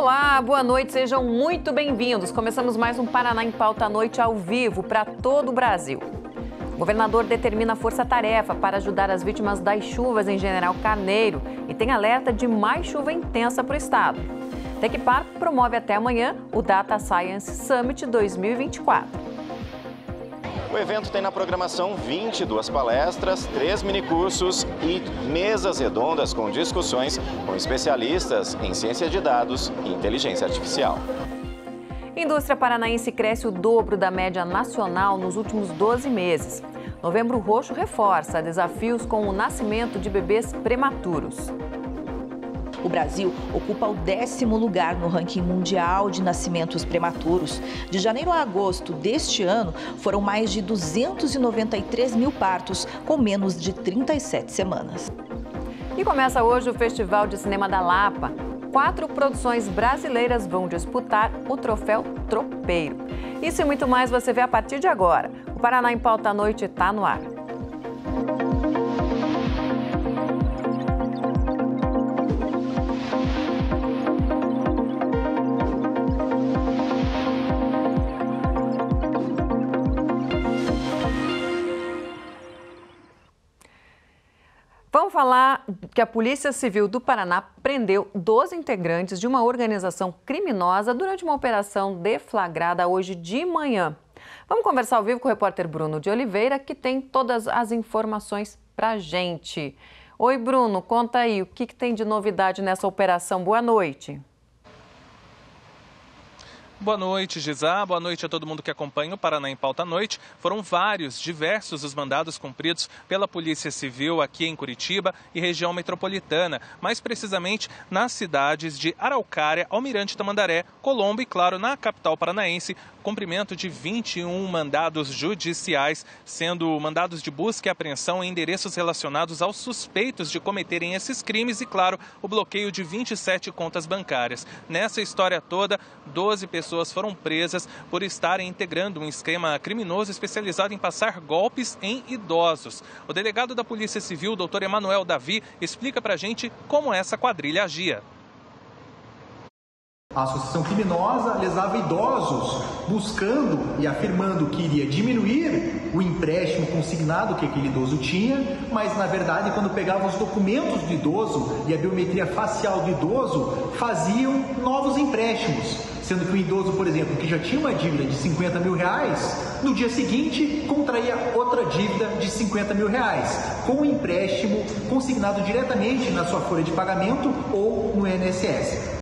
Olá, boa noite, sejam muito bem-vindos. Começamos mais um Paraná em Pauta à Noite ao vivo para todo o Brasil. O governador determina força-tarefa para ajudar as vítimas das chuvas em General Carneiro e tem alerta de mais chuva intensa para o estado. Tecpar promove até amanhã o Data Science Summit 2024. O evento tem na programação 22 palestras, três minicursos e mesas redondas com discussões com especialistas em ciência de dados e inteligência artificial. Indústria paranaense cresce o dobro da média nacional nos últimos 12 meses. Novembro Roxo reforça desafios com o nascimento de bebês prematuros. O Brasil ocupa o décimo lugar no ranking mundial de nascimentos prematuros. De janeiro a agosto deste ano, foram mais de 293 mil partos, com menos de 37 semanas. E começa hoje o Festival de Cinema da Lapa. Quatro produções brasileiras vão disputar o troféu Tropeiro. Isso e muito mais você vê a partir de agora. O Paraná em Pauta à Noite está no ar. Vamos falar que a Polícia Civil do Paraná prendeu 12 integrantes de uma organização criminosa durante uma operação deflagrada hoje de manhã. Vamos conversar ao vivo com o repórter Bruno de Oliveira, que tem todas as informações para gente. Oi, Bruno, conta aí o que, que tem de novidade nessa operação. Boa noite. Boa noite, Gisá. Boa noite a todo mundo que acompanha o Paraná em Pauta à Noite. Foram vários, diversos os mandados cumpridos pela Polícia Civil aqui em Curitiba e região metropolitana, mais precisamente nas cidades de Araucária, Almirante Tamandaré, Colombo e, claro, na capital paranaense, cumprimento de 21 mandados judiciais, sendo mandados de busca e apreensão em endereços relacionados aos suspeitos de cometerem esses crimes e, claro, o bloqueio de 27 contas bancárias. Nessa história toda, 12 pessoas foram presas por estarem integrando um esquema criminoso especializado em passar golpes em idosos. O delegado da Polícia Civil, doutor Emanuel Davi, explica para a gente como essa quadrilha agia. A associação criminosa lesava idosos, buscando e afirmando que iria diminuir o empréstimo consignado que aquele idoso tinha, mas na verdade, quando pegavam os documentos do idoso e a biometria facial do idoso, faziam novos empréstimos. Sendo que o idoso, por exemplo, que já tinha uma dívida de 50 mil reais, no dia seguinte contraía outra dívida de 50 mil reais, com o empréstimo consignado diretamente na sua folha de pagamento ou no INSS.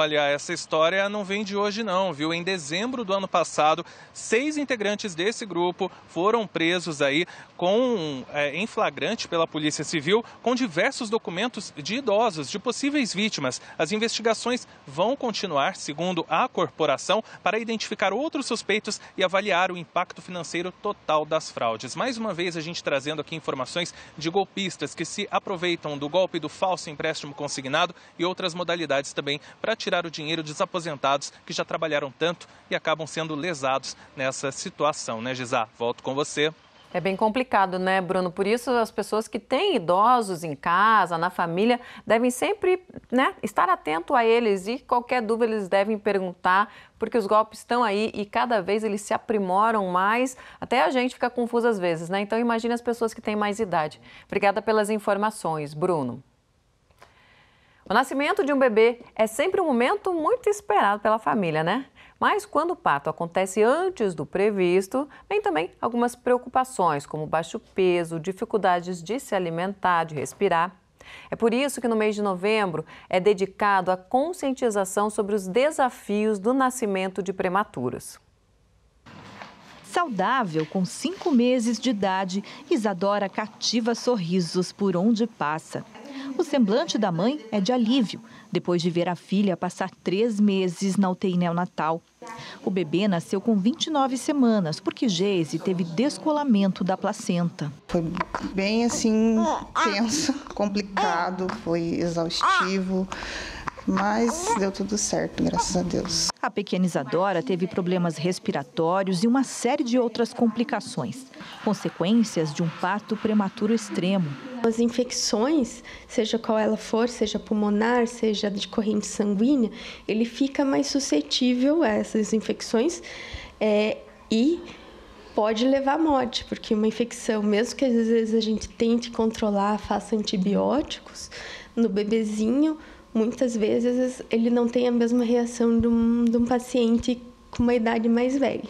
Olha, essa história não vem de hoje não, viu? Em dezembro do ano passado, seis integrantes desse grupo foram presos aí com é, em flagrante pela Polícia Civil com diversos documentos de idosos, de possíveis vítimas. As investigações vão continuar, segundo a corporação, para identificar outros suspeitos e avaliar o impacto financeiro total das fraudes. Mais uma vez, a gente trazendo aqui informações de golpistas que se aproveitam do golpe do falso empréstimo consignado e outras modalidades também para tirar tirar o dinheiro dos aposentados que já trabalharam tanto e acabam sendo lesados nessa situação, né, Gisá? Volto com você. É bem complicado, né, Bruno? Por isso, as pessoas que têm idosos em casa, na família, devem sempre né, estar atento a eles e qualquer dúvida eles devem perguntar, porque os golpes estão aí e cada vez eles se aprimoram mais. Até a gente fica confuso às vezes, né? Então, imagine as pessoas que têm mais idade. Obrigada pelas informações, Bruno. O nascimento de um bebê é sempre um momento muito esperado pela família, né? Mas quando o parto acontece antes do previsto, vem também algumas preocupações, como baixo peso, dificuldades de se alimentar, de respirar. É por isso que no mês de novembro é dedicado à conscientização sobre os desafios do nascimento de prematuros. Saudável, com cinco meses de idade, Isadora cativa sorrisos por onde passa. O semblante da mãe é de alívio, depois de ver a filha passar três meses na UTI neonatal. O bebê nasceu com 29 semanas, porque Geise teve descolamento da placenta. Foi bem assim, tenso, complicado, foi exaustivo. Mas deu tudo certo, graças a Deus. A pequena Isadora teve problemas respiratórios e uma série de outras complicações, consequências de um parto prematuro extremo. As infecções, seja qual ela for, seja pulmonar, seja de corrente sanguínea, ele fica mais suscetível a essas infecções é, e pode levar à morte, porque uma infecção, mesmo que às vezes a gente tente controlar, faça antibióticos, no bebezinho, muitas vezes ele não tem a mesma reação de um, de um paciente com uma idade mais velha.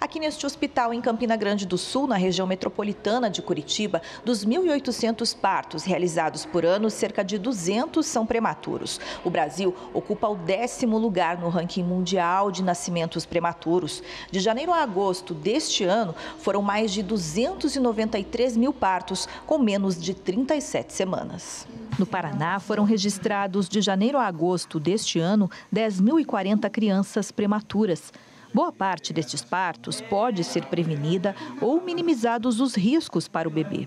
Aqui neste hospital em Campina Grande do Sul, na região metropolitana de Curitiba, dos 1.800 partos realizados por ano, cerca de 200 são prematuros. O Brasil ocupa o décimo lugar no ranking mundial de nascimentos prematuros. De janeiro a agosto deste ano, foram mais de 293 mil partos, com menos de 37 semanas. No Paraná, foram registrados de janeiro a agosto deste ano 10.040 crianças prematuras. Boa parte destes partos pode ser prevenida ou minimizados os riscos para o bebê.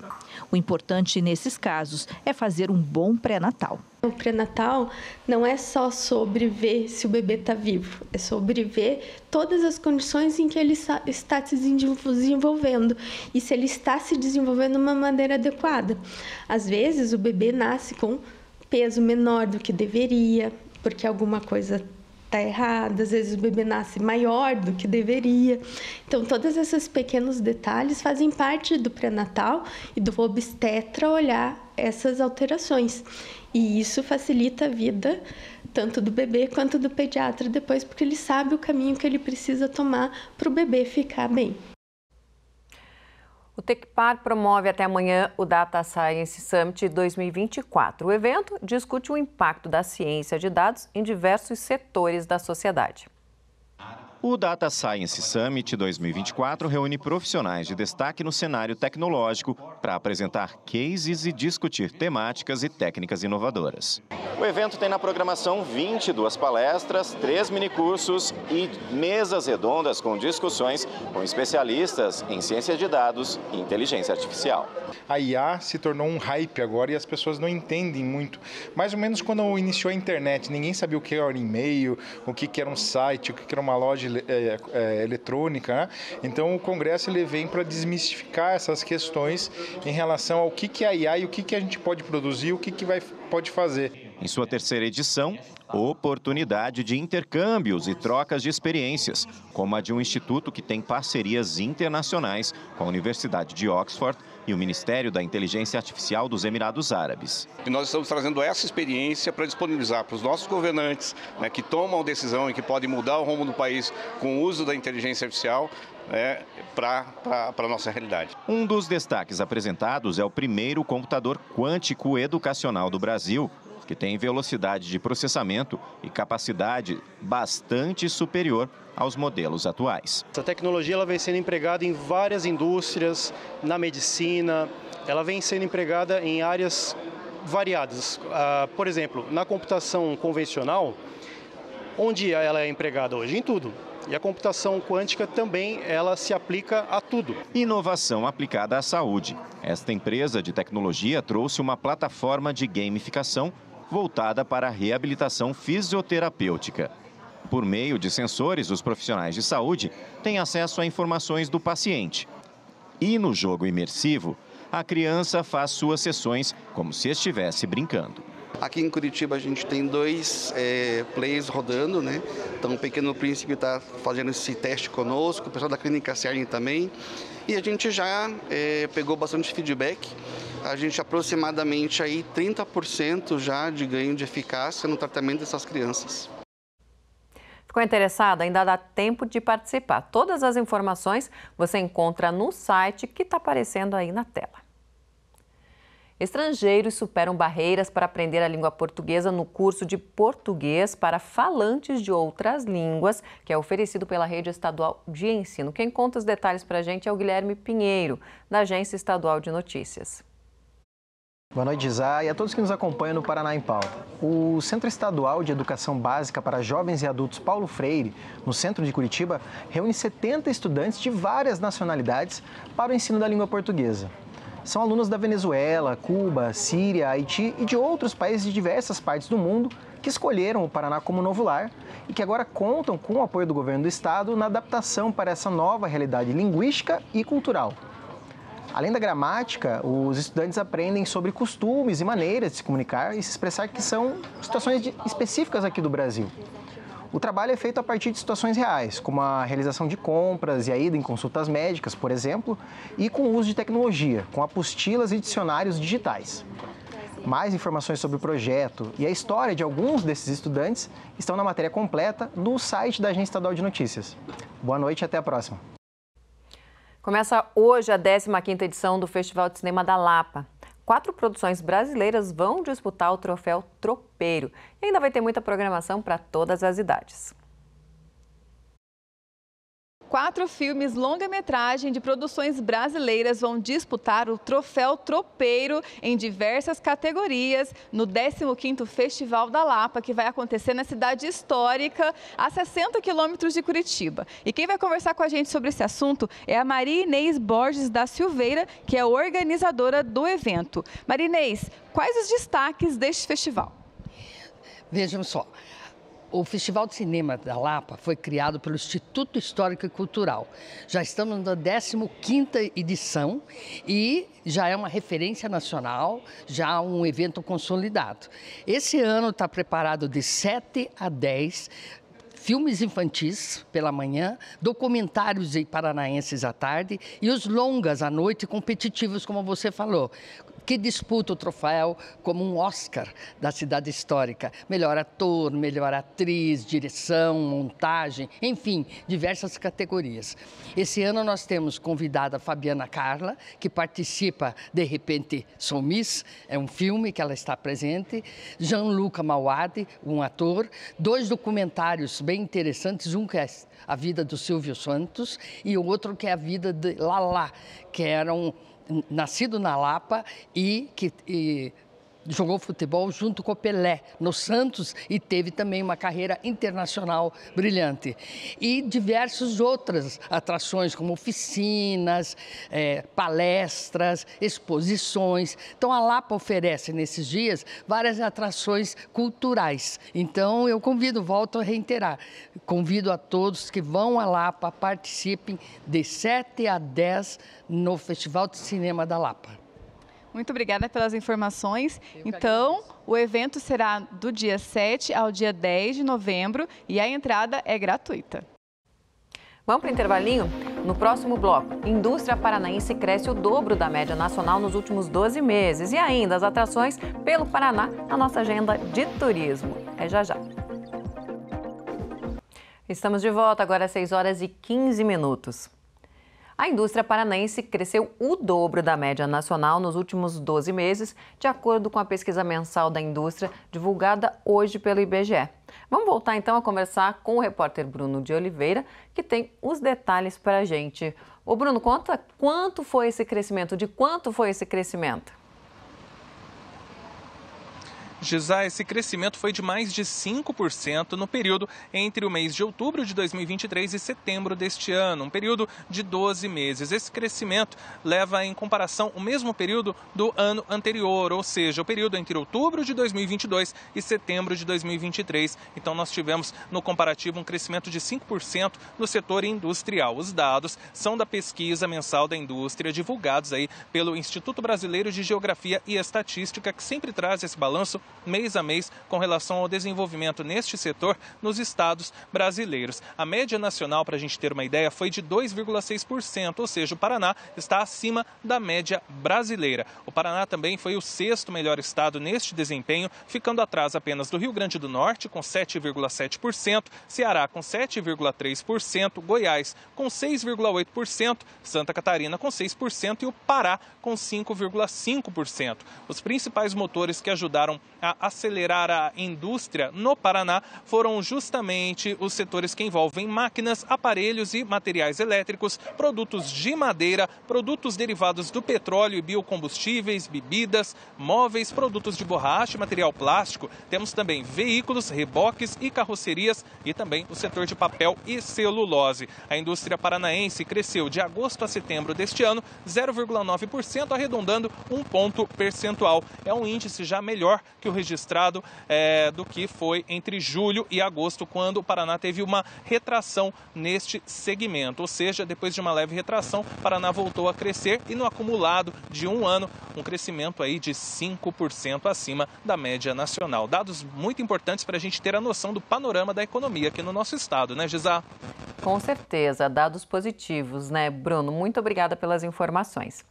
O importante nesses casos é fazer um bom pré-natal. O pré-natal não é só sobre ver se o bebê está vivo, é sobre ver todas as condições em que ele está se desenvolvendo e se ele está se desenvolvendo de uma maneira adequada. Às vezes, o bebê nasce com peso menor do que deveria, porque alguma coisa está errada, às vezes o bebê nasce maior do que deveria. Então, todos esses pequenos detalhes fazem parte do pré-natal e do obstetra olhar essas alterações. E isso facilita a vida tanto do bebê quanto do pediatra depois, porque ele sabe o caminho que ele precisa tomar para o bebê ficar bem. O Tecpar promove até amanhã o Data Science Summit 2024. O evento discute o impacto da ciência de dados em diversos setores da sociedade. O Data Science Summit 2024 reúne profissionais de destaque no cenário tecnológico para apresentar cases e discutir temáticas e técnicas inovadoras. O evento tem na programação 22 palestras, três minicursos e mesas redondas com discussões com especialistas em ciência de dados e inteligência artificial. A IA se tornou um hype agora e as pessoas não entendem muito. Mais ou menos quando iniciou a internet, ninguém sabia o que era um e-mail, o que era um site, o que era uma loja é, é, eletrônica. Né? Então, o Congresso ele vem para desmistificar essas questões em relação ao que, que é a IA e o que, que a gente pode produzir, o que, que vai, pode fazer. Em sua terceira edição, oportunidade de intercâmbios e trocas de experiências, como a de um instituto que tem parcerias internacionais com a Universidade de Oxford e o Ministério da Inteligência Artificial dos Emirados Árabes. E nós estamos trazendo essa experiência para disponibilizar para os nossos governantes né, que tomam decisão e que podem mudar o rumo do país com o uso da inteligência artificial né, para a nossa realidade. Um dos destaques apresentados é o primeiro computador quântico educacional do Brasil, que tem velocidade de processamento e capacidade bastante superior aos modelos atuais. Essa tecnologia ela vem sendo empregada em várias indústrias, na medicina, ela vem sendo empregada em áreas variadas. Uh, por exemplo, na computação convencional, onde ela é empregada hoje? Em tudo. E a computação quântica também ela se aplica a tudo. Inovação aplicada à saúde. Esta empresa de tecnologia trouxe uma plataforma de gamificação voltada para a reabilitação fisioterapêutica. Por meio de sensores, os profissionais de saúde têm acesso a informações do paciente. E no jogo imersivo, a criança faz suas sessões como se estivesse brincando. Aqui em Curitiba a gente tem dois é, players rodando, né? Então o Pequeno Príncipe está fazendo esse teste conosco, o pessoal da Clínica Cerny também. E a gente já é, pegou bastante feedback. A gente aproximadamente aí 30% já de ganho de eficácia no tratamento dessas crianças. Ficou interessado? Ainda dá tempo de participar. Todas as informações você encontra no site que está aparecendo aí na tela. Estrangeiros superam barreiras para aprender a língua portuguesa no curso de português para falantes de outras línguas, que é oferecido pela Rede Estadual de Ensino. Quem conta os detalhes para a gente é o Guilherme Pinheiro, da Agência Estadual de Notícias. Boa noite, Zá, e a todos que nos acompanham no Paraná em Pauta. O Centro Estadual de Educação Básica para Jovens e Adultos Paulo Freire, no centro de Curitiba, reúne 70 estudantes de várias nacionalidades para o ensino da língua portuguesa. São alunos da Venezuela, Cuba, Síria, Haiti e de outros países de diversas partes do mundo que escolheram o Paraná como novo lar e que agora contam com o apoio do governo do estado na adaptação para essa nova realidade linguística e cultural. Além da gramática, os estudantes aprendem sobre costumes e maneiras de se comunicar e se expressar que são situações específicas aqui do Brasil. O trabalho é feito a partir de situações reais, como a realização de compras e a ida em consultas médicas, por exemplo, e com o uso de tecnologia, com apostilas e dicionários digitais. Mais informações sobre o projeto e a história de alguns desses estudantes estão na matéria completa no site da Agência Estadual de Notícias. Boa noite e até a próxima. Começa hoje a 15ª edição do Festival de Cinema da Lapa. Quatro produções brasileiras vão disputar o troféu Tropeiro. E ainda vai ter muita programação para todas as idades. Quatro filmes longa-metragem de produções brasileiras vão disputar o troféu Tropeiro em diversas categorias no 15º Festival da Lapa, que vai acontecer na cidade histórica, a 60 quilômetros de Curitiba. E quem vai conversar com a gente sobre esse assunto é a Maria Inês Borges da Silveira, que é organizadora do evento. Maria Inês, quais os destaques deste festival? Vejam só, o Festival de Cinema da Lapa foi criado pelo Instituto Histórico e Cultural. Já estamos na 15ª edição e já é uma referência nacional, já um evento consolidado. Esse ano está preparado de 7 a 10 filmes infantis pela manhã, documentários paranaenses à tarde e os longas à noite competitivos, como você falou que disputa o troféu como um Oscar da cidade histórica. Melhor ator, melhor atriz, direção, montagem, enfim, diversas categorias. Esse ano nós temos convidada a Fabiana Carla, que participa de Repente Sou Miss, é um filme que ela está presente. Jean-Luca Mauad, um ator. Dois documentários bem interessantes, um que é a vida do Silvio Santos e o outro que é a vida de Lala, que era um nascido na Lapa e que e jogou futebol junto com o Pelé no Santos e teve também uma carreira internacional brilhante. E diversas outras atrações, como oficinas, é, palestras, exposições. Então a Lapa oferece nesses dias várias atrações culturais. Então eu convido, volto a reiterar, convido a todos que vão à Lapa, participem de 7 a 10 no Festival de Cinema da Lapa. Muito obrigada pelas informações. Então, o evento será do dia 7 ao dia 10 de novembro e a entrada é gratuita. Vamos para o intervalinho? No próximo bloco, indústria paranaense cresce o dobro da média nacional nos últimos 12 meses. E ainda as atrações pelo Paraná na nossa agenda de turismo. É já já. Estamos de volta, agora às 6 horas e 15 minutos. A indústria paranaense cresceu o dobro da média nacional nos últimos 12 meses, de acordo com a pesquisa mensal da indústria divulgada hoje pelo IBGE. Vamos voltar então a conversar com o repórter Bruno de Oliveira, que tem os detalhes para a gente. Ô Bruno, conta quanto foi esse crescimento, de quanto foi esse crescimento? Gisá, esse crescimento foi de mais de 5% no período entre o mês de outubro de 2023 e setembro deste ano, um período de 12 meses. Esse crescimento leva em comparação o mesmo período do ano anterior, ou seja, o período entre outubro de 2022 e setembro de 2023. Então, nós tivemos no comparativo um crescimento de 5% no setor industrial. Os dados são da pesquisa mensal da indústria, divulgados aí pelo Instituto Brasileiro de Geografia e Estatística, que sempre traz esse balanço mês a mês com relação ao desenvolvimento neste setor nos estados brasileiros. A média nacional, para a gente ter uma ideia, foi de 2,6%, ou seja, o Paraná está acima da média brasileira. O Paraná também foi o sexto melhor estado neste desempenho, ficando atrás apenas do Rio Grande do Norte, com 7,7%, Ceará com 7,3%, Goiás com 6,8%, Santa Catarina com 6% e o Pará com 5,5%. Os principais motores que ajudaram a acelerar a indústria no Paraná foram justamente os setores que envolvem máquinas, aparelhos e materiais elétricos, produtos de madeira, produtos derivados do petróleo e biocombustíveis, bebidas, móveis, produtos de borracha, material plástico. Temos também veículos, reboques e carrocerias e também o setor de papel e celulose. A indústria paranaense cresceu de agosto a setembro deste ano 0,9%, arredondando um ponto percentual. É um índice já melhor que o registrado é, do que foi entre julho e agosto, quando o Paraná teve uma retração neste segmento. Ou seja, depois de uma leve retração, o Paraná voltou a crescer e no acumulado de um ano, um crescimento aí de 5% acima da média nacional. Dados muito importantes para a gente ter a noção do panorama da economia aqui no nosso estado, né, Gisá? Com certeza, dados positivos, né, Bruno? Muito obrigada pelas informações.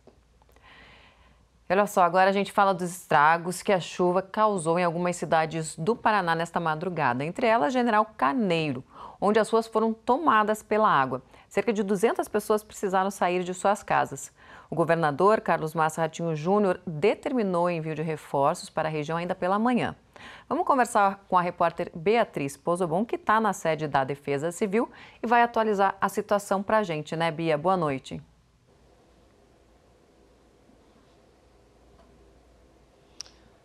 Olha só, agora a gente fala dos estragos que a chuva causou em algumas cidades do Paraná nesta madrugada, entre elas General Carneiro, onde as ruas foram tomadas pela água. Cerca de 200 pessoas precisaram sair de suas casas. O governador Carlos Massa Ratinho Júnior determinou o envio de reforços para a região ainda pela manhã. Vamos conversar com a repórter Beatriz Pozobon, que está na sede da Defesa Civil e vai atualizar a situação para a gente, né, Bia? Boa noite.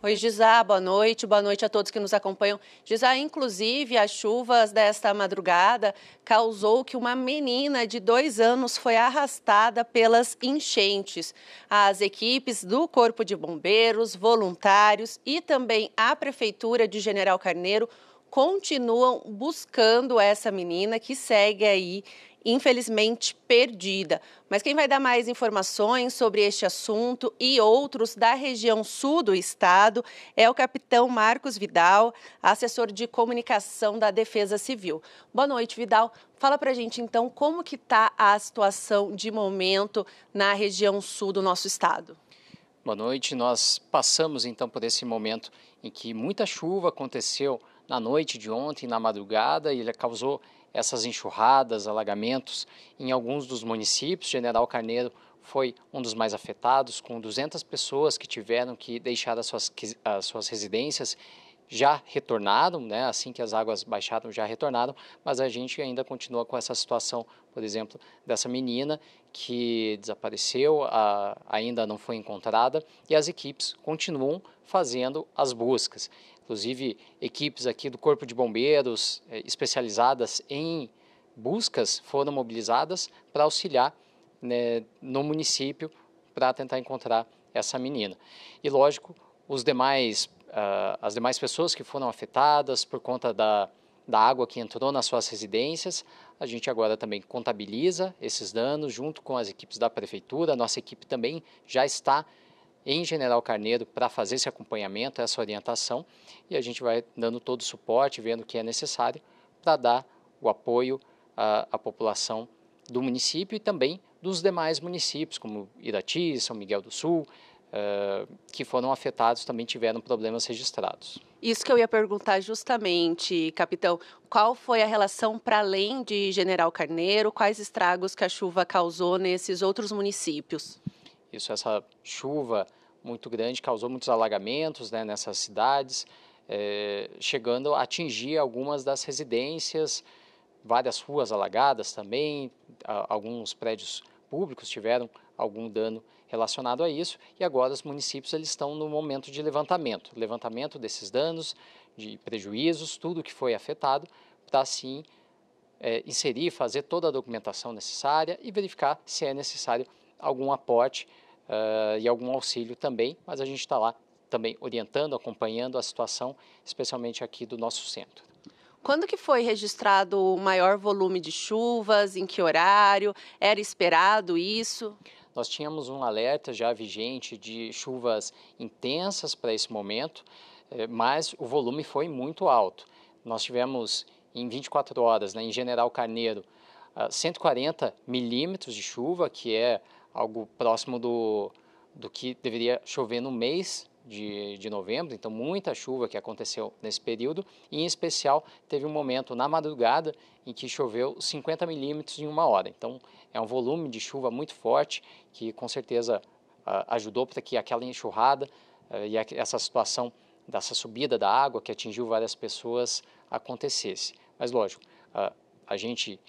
Oi, Gisá, boa noite, boa noite a todos que nos acompanham. Gisá, inclusive, as chuvas desta madrugada causou que uma menina de dois anos foi arrastada pelas enchentes. As equipes do Corpo de Bombeiros, voluntários e também a Prefeitura de General Carneiro continuam buscando essa menina que segue aí infelizmente perdida. Mas quem vai dar mais informações sobre este assunto e outros da região sul do estado é o capitão Marcos Vidal, assessor de comunicação da Defesa Civil. Boa noite, Vidal. Fala para a gente então como que está a situação de momento na região sul do nosso estado. Boa noite. Nós passamos então por esse momento em que muita chuva aconteceu na noite de ontem, na madrugada, e ele causou essas enxurradas, alagamentos em alguns dos municípios. General Carneiro foi um dos mais afetados, com 200 pessoas que tiveram que deixar as suas, as suas residências já retornaram, né? assim que as águas baixaram, já retornaram, mas a gente ainda continua com essa situação, por exemplo, dessa menina que desapareceu, a, ainda não foi encontrada, e as equipes continuam fazendo as buscas. Inclusive, equipes aqui do Corpo de Bombeiros eh, especializadas em buscas foram mobilizadas para auxiliar né, no município para tentar encontrar essa menina. E, lógico, os demais, uh, as demais pessoas que foram afetadas por conta da, da água que entrou nas suas residências, a gente agora também contabiliza esses danos junto com as equipes da prefeitura. A nossa equipe também já está em General Carneiro para fazer esse acompanhamento, essa orientação, e a gente vai dando todo o suporte, vendo o que é necessário para dar o apoio à, à, população do município e também dos demais municípios, como Irati, São Miguel do Sul, uh, que foram afetados, também tiveram problemas registrados. Isso que eu ia perguntar justamente, capitão, qual foi a relação para além de General Carneiro, quais estragos que a chuva causou nesses outros municípios? Isso, essa chuva muito grande causou muitos alagamentos né, nessas cidades, é, chegando a atingir algumas das residências, várias ruas alagadas também, a, alguns prédios públicos tiveram algum dano relacionado a isso e agora os municípios eles estão no momento de levantamento, levantamento desses danos, de prejuízos, tudo que foi afetado, para assim é, inserir, fazer toda a documentação necessária e verificar se é necessário algum aporte uh, e algum auxílio também, mas a gente está lá também orientando, acompanhando a situação, especialmente aqui do nosso centro. Quando que foi registrado o maior volume de chuvas? Em que horário? Era esperado isso? Nós tínhamos um alerta já vigente de chuvas intensas para esse momento, eh, mas o volume foi muito alto. Nós tivemos em 24 horas, né, em General Carneiro, 140 milímetros de chuva, que é algo próximo do, do que deveria chover no mês de, de novembro, então muita chuva que aconteceu nesse período, e em especial teve um momento na madrugada em que choveu 50 milímetros em uma hora. Então é um volume de chuva muito forte que com certeza ajudou para que aquela enxurrada uh, e essa situação dessa subida da água que atingiu várias pessoas acontecesse. Mas lógico, a, gente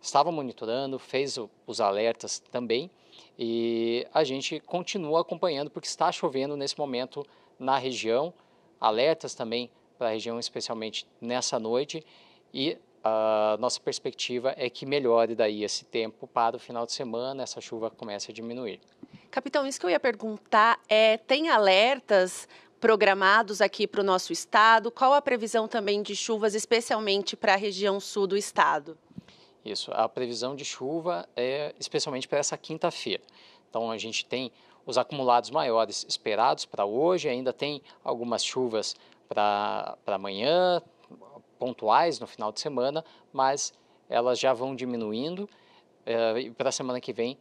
estava monitorando, fez os alertas também e a gente continua acompanhando porque está chovendo nesse momento na região, alertas também para a região especialmente nessa noite e a nossa perspectiva é que melhore daí esse tempo para o final de semana, essa chuva comece a diminuir. Capitão, isso que eu ia perguntar é, tem alertas programados aqui para o nosso estado? Qual a previsão também de chuvas, especialmente para a região sul do estado? Isso, a previsão de chuva é especialmente para essa quinta-feira. Então a gente tem os acumulados maiores esperados para hoje, ainda tem algumas chuvas para amanhã, pontuais no final de semana, mas elas já vão diminuindo é, e para a semana que vem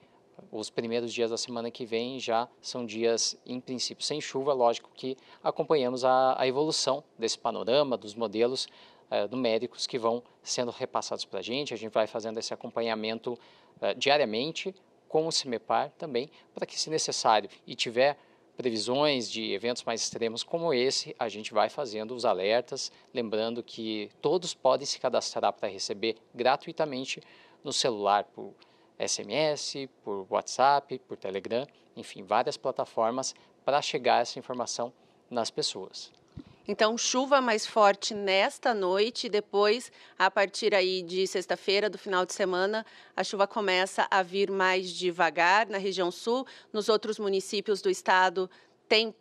os primeiros dias da semana que vem já são dias, em princípio, sem chuva. Lógico que acompanhamos a, a evolução desse panorama, dos modelos é, numéricos que vão sendo repassados para a gente. A gente vai fazendo esse acompanhamento é, diariamente com o CIMEPAR também, para que, se necessário e tiver previsões de eventos mais extremos como esse, a gente vai fazendo os alertas, lembrando que todos podem se cadastrar para receber gratuitamente no celular por SMS, por WhatsApp, por Telegram, enfim, várias plataformas para chegar essa informação nas pessoas. Então, chuva mais forte nesta noite, depois, a partir aí de sexta-feira, do final de semana, a chuva começa a vir mais devagar na região sul. Nos outros municípios do estado tem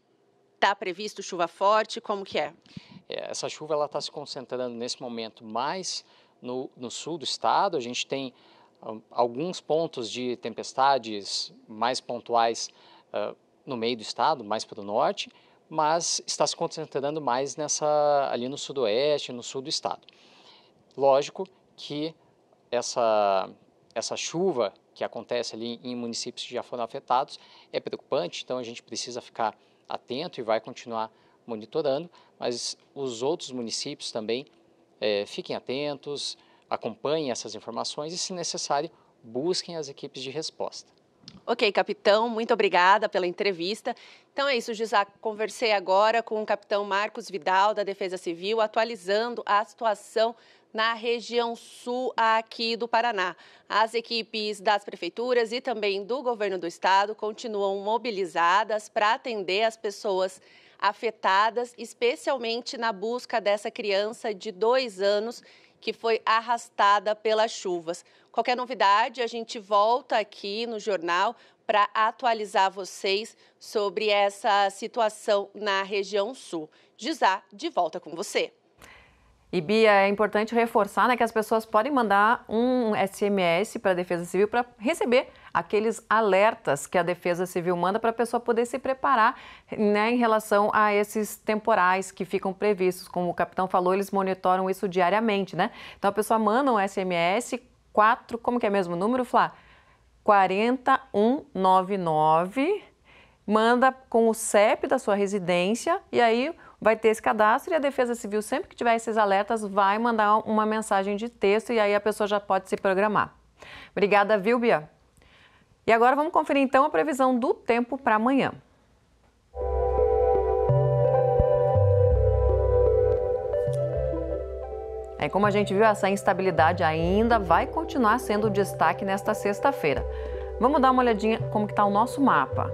está previsto chuva forte, como que é? é essa chuva ela está se concentrando nesse momento mais no, no sul do estado. A gente tem alguns pontos de tempestades mais pontuais uh, no meio do estado, mais para o norte, mas está se concentrando mais nessa ali no sudoeste, no sul do estado. Lógico que essa essa chuva que acontece ali em municípios que já foram afetados é preocupante, então a gente precisa ficar atento e vai continuar monitorando, mas os outros municípios também é, fiquem atentos, acompanhem essas informações e, se necessário, busquem as equipes de resposta. Ok, capitão, muito obrigada pela entrevista. Então é isso, Gisac. Conversei agora com o capitão Marcos Vidal, da Defesa Civil, atualizando a situação na região sul aqui do Paraná. As equipes das prefeituras e também do governo do estado continuam mobilizadas para atender as pessoas afetadas, especialmente na busca dessa criança de dois anos que foi arrastada pelas chuvas. Qualquer novidade, a gente volta aqui no jornal para atualizar vocês sobre essa situação na região sul. Gisá, de volta com você. E Bia, é importante reforçar né, que as pessoas podem mandar um SMS para a Defesa Civil para receber aqueles alertas que a Defesa Civil manda para a pessoa poder se preparar né, em relação a esses temporais que ficam previstos. Como o capitão falou, eles monitoram isso diariamente, né? Então a pessoa manda um SMS 4, como que é mesmo o número, Flá? 4199, manda com o CEP da sua residência e aí vai ter esse cadastro e a Defesa Civil, sempre que tiver esses alertas, vai mandar uma mensagem de texto e aí a pessoa já pode se programar. Obrigada, Vilbia. E agora vamos conferir então a previsão do tempo para amanhã. É como a gente viu, essa instabilidade ainda vai continuar sendo o destaque nesta sexta-feira. Vamos dar uma olhadinha como está o nosso mapa.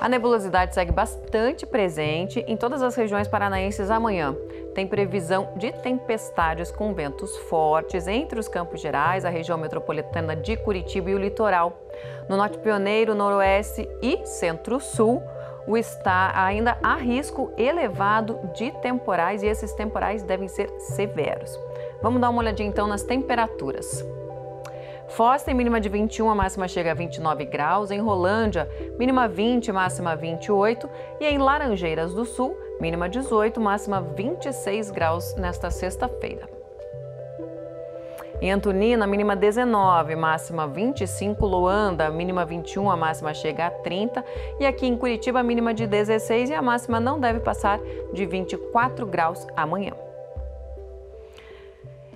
A nebulosidade segue bastante presente em todas as regiões paranaenses amanhã. Tem previsão de tempestades com ventos fortes entre os Campos Gerais, a região metropolitana de Curitiba e o litoral. No norte pioneiro, noroeste e centro-sul, o está ainda há risco elevado de temporais e esses temporais devem ser severos. Vamos dar uma olhadinha então nas temperaturas. Foz tem mínima de 21, a máxima chega a 29 graus. Em Rolândia, mínima 20, máxima 28. E em Laranjeiras do Sul, mínima 18, máxima 26 graus nesta sexta-feira. Em Antonina, mínima 19, máxima 25. Loanda, mínima 21, a máxima chega a 30. E aqui em Curitiba, mínima de 16 e a máxima não deve passar de 24 graus amanhã.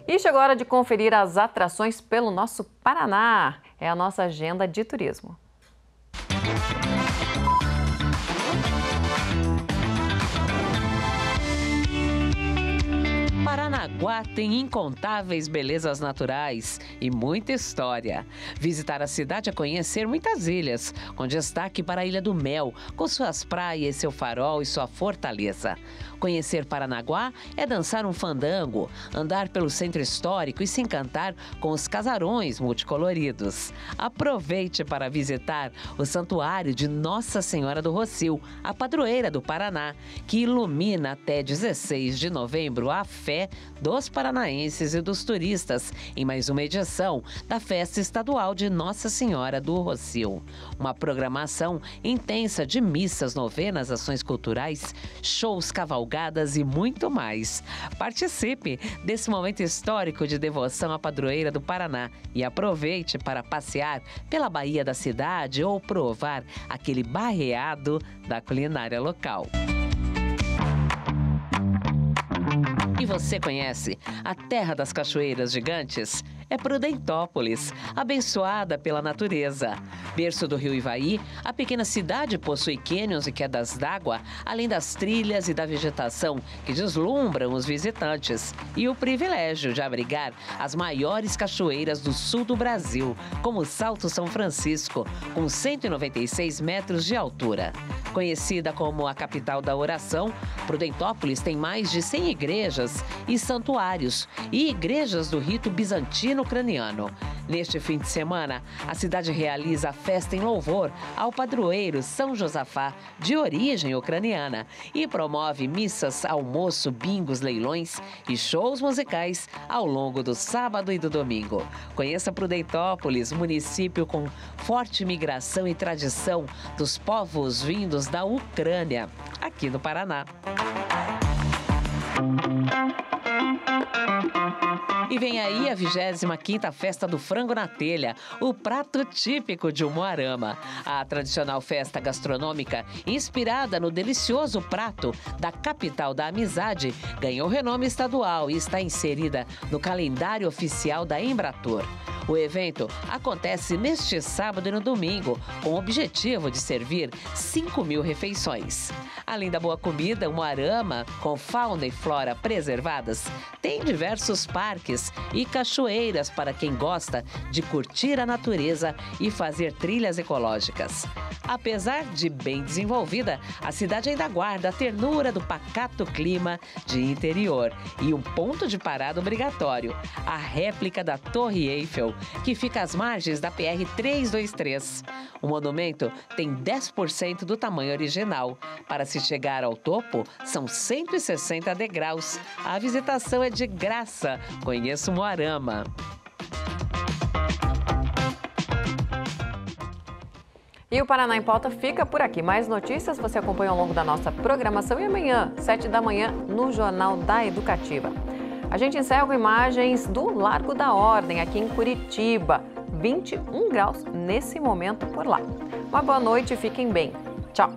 E chegou a hora de conferir as atrações pelo nosso Paraná. É a nossa agenda de turismo. Paranaguá tem incontáveis belezas naturais e muita história. Visitar a cidade é conhecer muitas ilhas, com destaque para a Ilha do Mel, com suas praias, seu farol e sua fortaleza. Conhecer Paranaguá é dançar um fandango, andar pelo centro histórico e se encantar com os casarões multicoloridos. Aproveite para visitar o Santuário de Nossa Senhora do Rocio, a padroeira do Paraná, que ilumina até 16 de novembro a fé dos paranaenses e dos turistas em mais uma edição da Festa Estadual de Nossa Senhora do Rocio. Uma programação intensa de missas, novenas, ações culturais, shows cavalgados e muito mais. Participe desse momento histórico de devoção à padroeira do Paraná e aproveite para passear pela Baía da cidade ou provar aquele barreado da culinária local. E você conhece a Terra das Cachoeiras Gigantes? é Prudentópolis, abençoada pela natureza. Berço do rio Ivaí, a pequena cidade possui cânions e quedas d'água, além das trilhas e da vegetação que deslumbram os visitantes. E o privilégio de abrigar as maiores cachoeiras do sul do Brasil, como o Salto São Francisco, com 196 metros de altura. Conhecida como a capital da oração, Prudentópolis tem mais de 100 igrejas e santuários e igrejas do rito bizantino ucraniano. Neste fim de semana, a cidade realiza a festa em louvor ao padroeiro São Josafá, de origem ucraniana, e promove missas, almoço, bingos, leilões e shows musicais ao longo do sábado e do domingo. Conheça Prudentópolis, município com forte migração e tradição dos povos vindos da Ucrânia, aqui no Paraná. E vem aí a 25ª Festa do Frango na Telha, o prato típico de Umuarama. A tradicional festa gastronômica, inspirada no delicioso prato da capital da amizade, ganhou renome estadual e está inserida no calendário oficial da Embratur. O evento acontece neste sábado e no domingo, com o objetivo de servir 5 mil refeições. Além da boa comida, Moarama, com fauna e flora preservadas, tem diversos parques e cachoeiras para quem gosta de curtir a natureza e fazer trilhas ecológicas. Apesar de bem desenvolvida, a cidade ainda guarda a ternura do pacato clima de interior e um ponto de parada obrigatório, a réplica da Torre Eiffel, que fica às margens da PR 323. O monumento tem 10% do tamanho original. Para se chegar ao topo, são 160 degraus. A visitação é de graça. Conheça o Moarama. E o Paraná em Pauta fica por aqui. Mais notícias você acompanha ao longo da nossa programação e amanhã, 7 da manhã, no Jornal da Educativa. A gente encerra com imagens do Largo da Ordem, aqui em Curitiba. 21 graus nesse momento por lá. Uma boa noite, fiquem bem. Tchau!